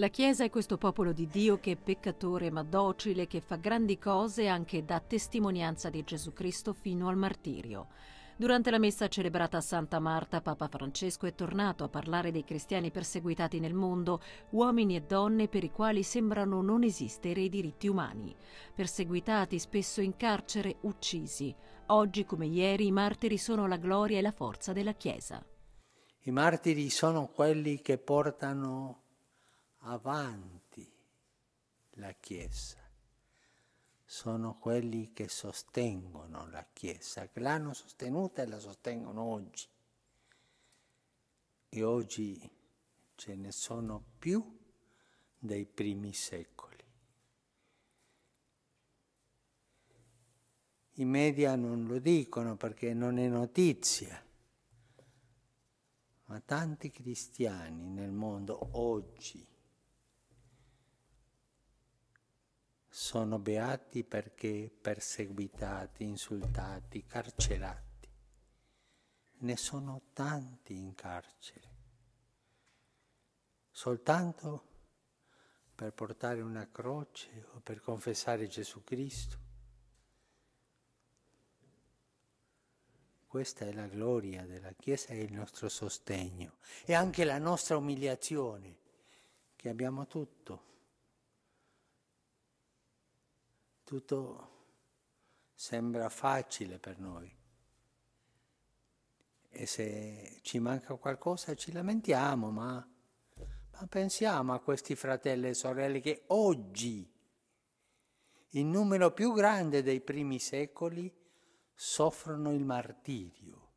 La Chiesa è questo popolo di Dio che è peccatore ma docile, che fa grandi cose anche dà testimonianza di Gesù Cristo fino al martirio. Durante la messa celebrata a Santa Marta, Papa Francesco è tornato a parlare dei cristiani perseguitati nel mondo, uomini e donne per i quali sembrano non esistere i diritti umani. Perseguitati, spesso in carcere, uccisi. Oggi come ieri i martiri sono la gloria e la forza della Chiesa. I martiri sono quelli che portano avanti la Chiesa sono quelli che sostengono la Chiesa, che l'hanno sostenuta e la sostengono oggi. E oggi ce ne sono più dei primi secoli. I media non lo dicono perché non è notizia, ma tanti cristiani nel mondo oggi sono beati perché perseguitati, insultati, carcerati. Ne sono tanti in carcere. Soltanto per portare una croce o per confessare Gesù Cristo. Questa è la gloria della Chiesa e il nostro sostegno e anche la nostra umiliazione, che abbiamo tutto tutto sembra facile per noi. E se ci manca qualcosa ci lamentiamo, ma, ma pensiamo a questi fratelli e sorelle che oggi, in numero più grande dei primi secoli, soffrono il martirio